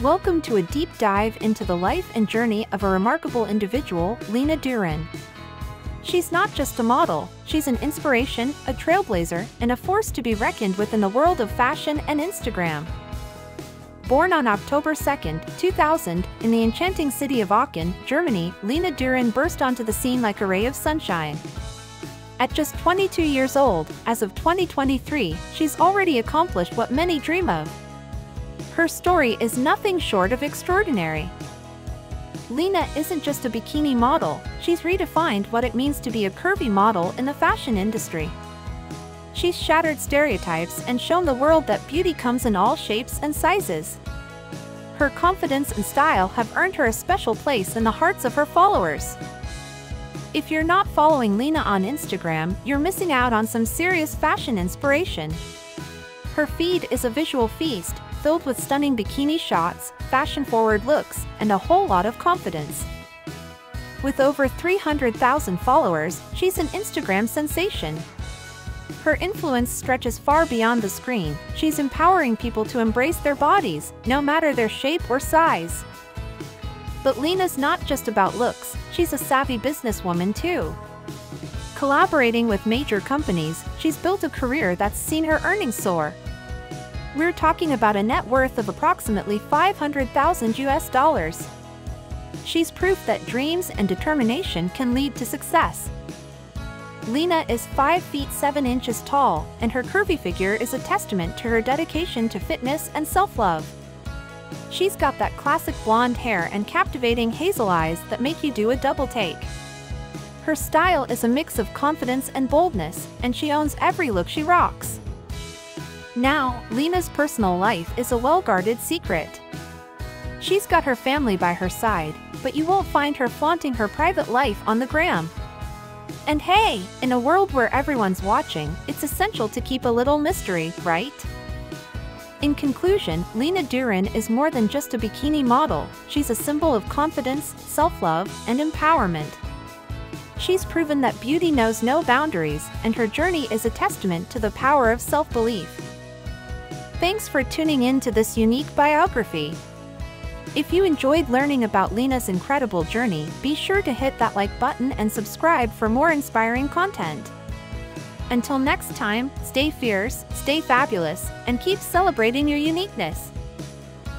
Welcome to a deep dive into the life and journey of a remarkable individual, Lina Dueren. She's not just a model, she's an inspiration, a trailblazer, and a force to be reckoned with in the world of fashion and Instagram. Born on October 2, 2000, in the enchanting city of Aachen, Germany, Lina Dueren burst onto the scene like a ray of sunshine. At just 22 years old, as of 2023, she's already accomplished what many dream of. Her story is nothing short of extraordinary. Lina isn't just a bikini model, she's redefined what it means to be a curvy model in the fashion industry. She's shattered stereotypes and shown the world that beauty comes in all shapes and sizes. Her confidence and style have earned her a special place in the hearts of her followers. If you're not following Lina on Instagram, you're missing out on some serious fashion inspiration. Her feed is a visual feast, filled with stunning bikini shots, fashion-forward looks, and a whole lot of confidence. With over 300,000 followers, she's an Instagram sensation. Her influence stretches far beyond the screen, she's empowering people to embrace their bodies, no matter their shape or size. But Lina's not just about looks, she's a savvy businesswoman too. Collaborating with major companies, she's built a career that's seen her earnings soar, we're talking about a net worth of approximately 500,000 US dollars. She's proof that dreams and determination can lead to success. Lina is 5 feet 7 inches tall, and her curvy figure is a testament to her dedication to fitness and self-love. She's got that classic blonde hair and captivating hazel eyes that make you do a double take. Her style is a mix of confidence and boldness, and she owns every look she rocks. Now, Lina's personal life is a well-guarded secret. She's got her family by her side, but you won't find her flaunting her private life on the gram. And hey, in a world where everyone's watching, it's essential to keep a little mystery, right? In conclusion, Lina Dueren is more than just a bikini model, she's a symbol of confidence, self-love, and empowerment. She's proven that beauty knows no boundaries, and her journey is a testament to the power of self-belief. Thanks for tuning in to this unique biography. If you enjoyed learning about Lina's incredible journey, be sure to hit that like button and subscribe for more inspiring content. Until next time, stay fierce, stay fabulous, and keep celebrating your uniqueness.